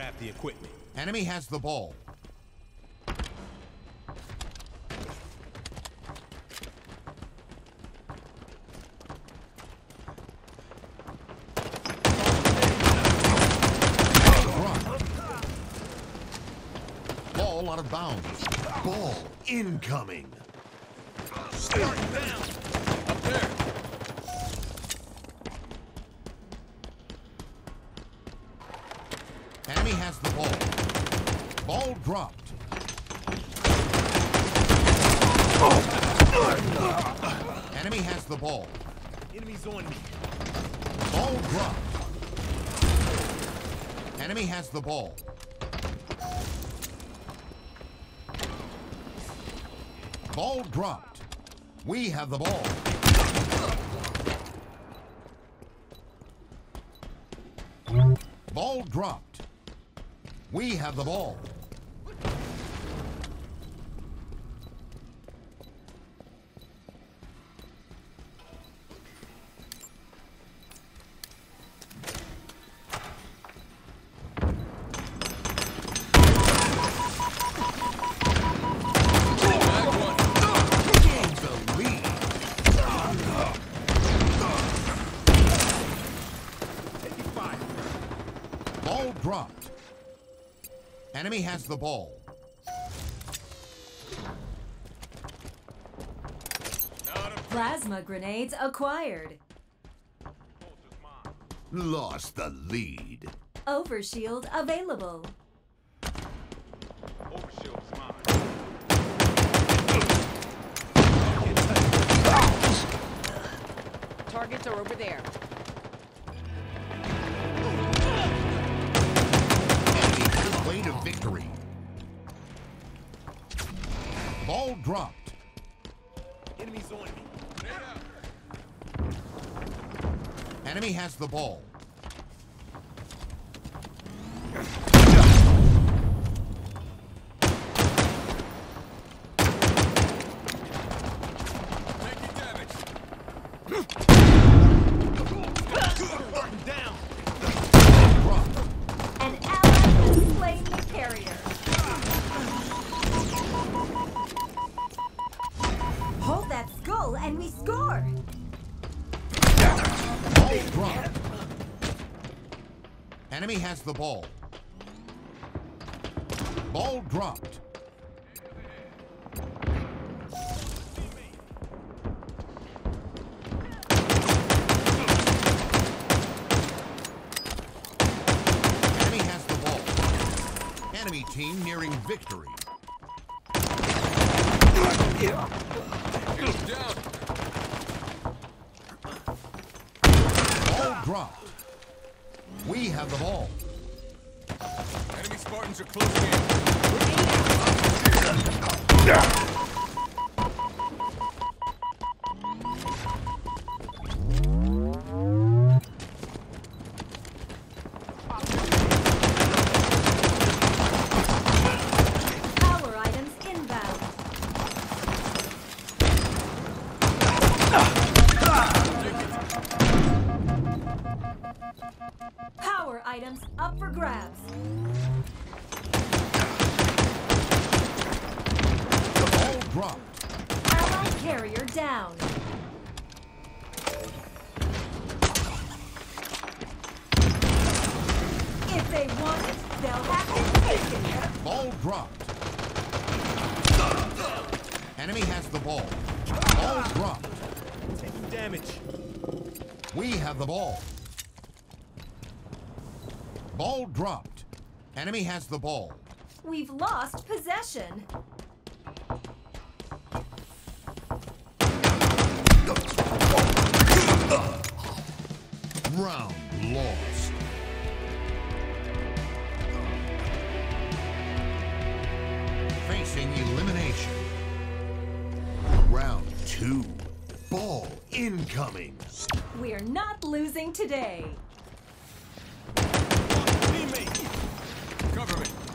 grab the equipment. Enemy has the ball. Ball out of bounds. Ball incoming. Up there. Enemy has the ball. Ball dropped. Enemy has the ball. Enemies on me. Ball dropped. Enemy has the ball. Ball dropped. We have the ball. Ball dropped. We have the ball. Enemy has the ball. Plasma grenades acquired. Lost the lead. Overshield available. overshield's mine. Targets are over there. Dropped. Enemies on me. Enemy has the ball. Enemy has the ball. Ball dropped. Enemy has the ball. Enemy team nearing victory. Ball dropped. We have the ball. Enemy Spartans are closing in. Power items up for grabs. Ball dropped. Ally carrier down. If they want it, they'll have to take it. Ball dropped. Enemy has the ball. Ball dropped. Taking damage. We have the ball. Ball dropped. Enemy has the ball. We've lost possession. Round lost. Facing elimination. Round two. Ball incoming. We're not losing today. Teammate. Cover me.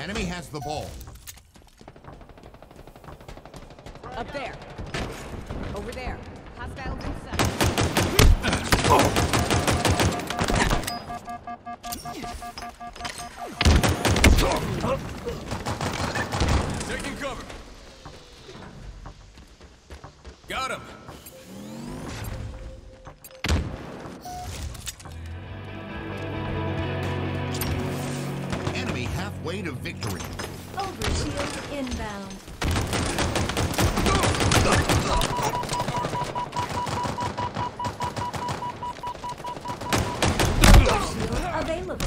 Enemy has the ball. Up there. Over there. Hostiles inside. Halfway to victory. Overshield inbound. Available.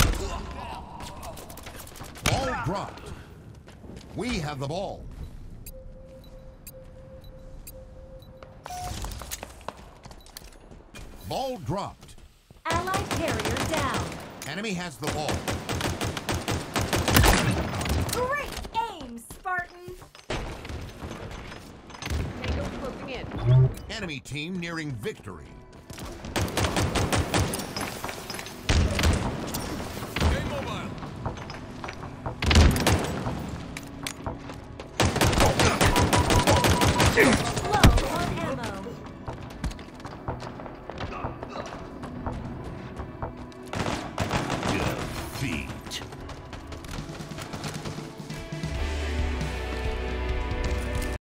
Ball dropped. We have the ball. Ball dropped. Allied carrier down. Enemy has the ball. Great aim, Spartan. Tango closing in. Enemy team nearing victory.